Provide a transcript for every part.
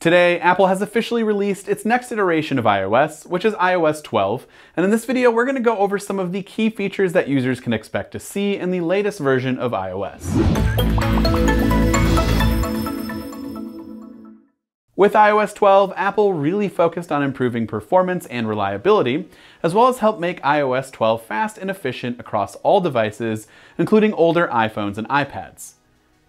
Today, Apple has officially released its next iteration of iOS, which is iOS 12, and in this video we're going to go over some of the key features that users can expect to see in the latest version of iOS. With iOS 12, Apple really focused on improving performance and reliability, as well as help make iOS 12 fast and efficient across all devices, including older iPhones and iPads.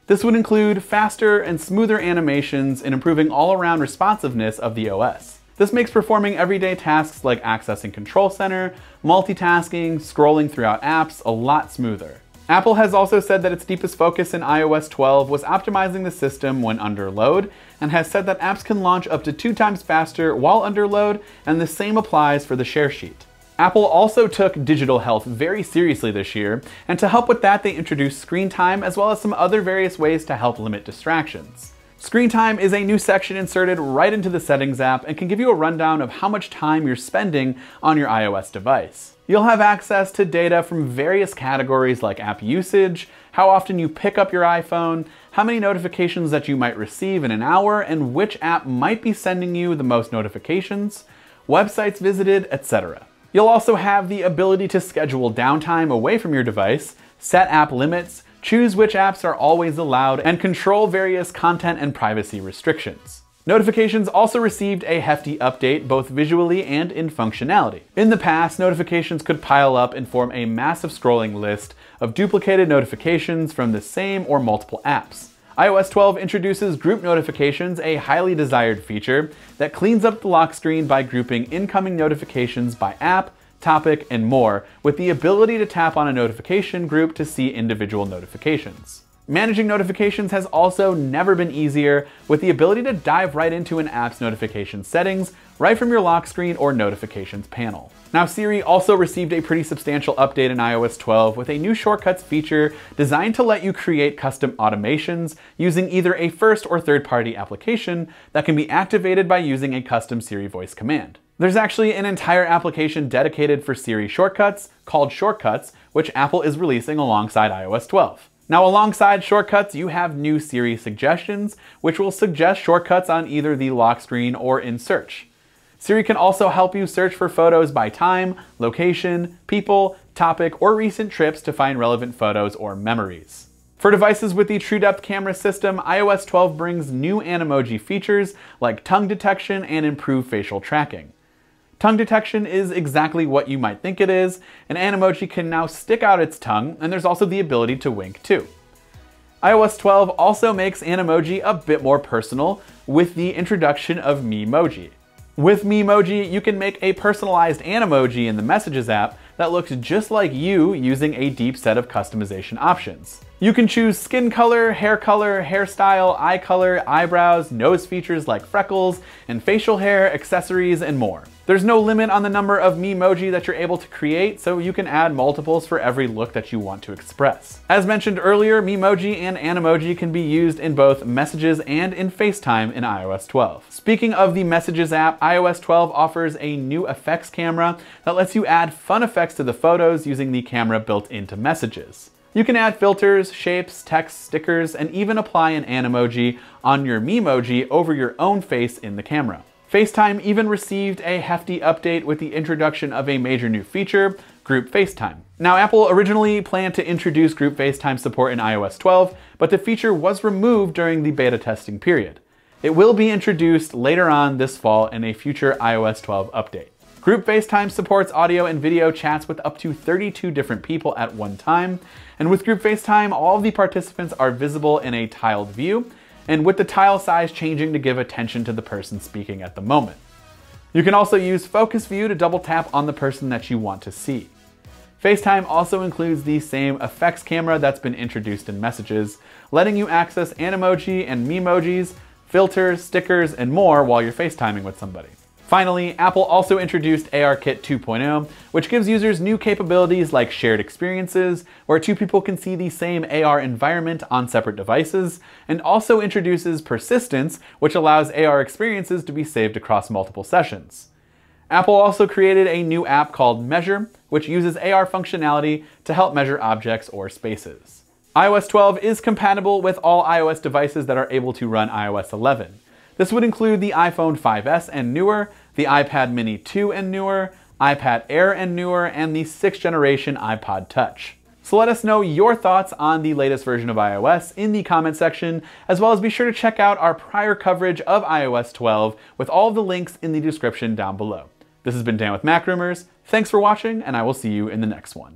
This would include faster and smoother animations and improving all-around responsiveness of the OS. This makes performing everyday tasks like accessing Control Center, multitasking, scrolling throughout apps a lot smoother. Apple has also said that its deepest focus in iOS 12 was optimizing the system when under load, and has said that apps can launch up to two times faster while under load, and the same applies for the share sheet. Apple also took digital health very seriously this year, and to help with that, they introduced screen time as well as some other various ways to help limit distractions. Screen time is a new section inserted right into the Settings app and can give you a rundown of how much time you're spending on your iOS device. You'll have access to data from various categories like app usage, how often you pick up your iPhone, how many notifications that you might receive in an hour, and which app might be sending you the most notifications, websites visited, etc. You'll also have the ability to schedule downtime away from your device, set app limits, choose which apps are always allowed, and control various content and privacy restrictions. Notifications also received a hefty update both visually and in functionality. In the past, notifications could pile up and form a massive scrolling list of duplicated notifications from the same or multiple apps iOS 12 introduces group notifications, a highly desired feature that cleans up the lock screen by grouping incoming notifications by app, topic, and more, with the ability to tap on a notification group to see individual notifications. Managing notifications has also never been easier with the ability to dive right into an app's notification settings right from your lock screen or notifications panel. Now Siri also received a pretty substantial update in iOS 12 with a new shortcuts feature designed to let you create custom automations using either a first or third party application that can be activated by using a custom Siri voice command. There's actually an entire application dedicated for Siri shortcuts called Shortcuts, which Apple is releasing alongside iOS 12. Now alongside shortcuts, you have new Siri suggestions, which will suggest shortcuts on either the lock screen or in search. Siri can also help you search for photos by time, location, people, topic, or recent trips to find relevant photos or memories. For devices with the TrueDepth camera system, iOS 12 brings new Animoji features like tongue detection and improved facial tracking. Tongue detection is exactly what you might think it is. An Animoji can now stick out its tongue, and there's also the ability to wink too. iOS 12 also makes Animoji a bit more personal with the introduction of Memoji. With Memoji, you can make a personalized Animoji in the Messages app that looks just like you using a deep set of customization options. You can choose skin color, hair color, hairstyle, eye color, eyebrows, nose features like freckles, and facial hair, accessories, and more. There's no limit on the number of Memoji that you're able to create, so you can add multiples for every look that you want to express. As mentioned earlier, Memoji and Animoji can be used in both Messages and in FaceTime in iOS 12. Speaking of the Messages app, iOS 12 offers a new effects camera that lets you add fun effects to the photos using the camera built into Messages. You can add filters, shapes, text, stickers, and even apply an Animoji on your Memoji over your own face in the camera. FaceTime even received a hefty update with the introduction of a major new feature, Group FaceTime. Now, Apple originally planned to introduce Group FaceTime support in iOS 12, but the feature was removed during the beta testing period. It will be introduced later on this fall in a future iOS 12 update. Group FaceTime supports audio and video chats with up to 32 different people at one time. And with Group FaceTime, all of the participants are visible in a tiled view, and with the tile size changing to give attention to the person speaking at the moment. You can also use focus view to double tap on the person that you want to see. FaceTime also includes the same effects camera that's been introduced in messages, letting you access Animoji and Memojis, filters, stickers, and more while you're FaceTiming with somebody. Finally, Apple also introduced ARKit 2.0, which gives users new capabilities like shared experiences, where two people can see the same AR environment on separate devices, and also introduces persistence, which allows AR experiences to be saved across multiple sessions. Apple also created a new app called Measure, which uses AR functionality to help measure objects or spaces. iOS 12 is compatible with all iOS devices that are able to run iOS 11. This would include the iPhone 5S and newer, the iPad mini 2 and newer, iPad Air and newer, and the 6th generation iPod Touch. So let us know your thoughts on the latest version of iOS in the comment section, as well as be sure to check out our prior coverage of iOS 12 with all the links in the description down below. This has been Dan with MacRumors. Thanks for watching, and I will see you in the next one.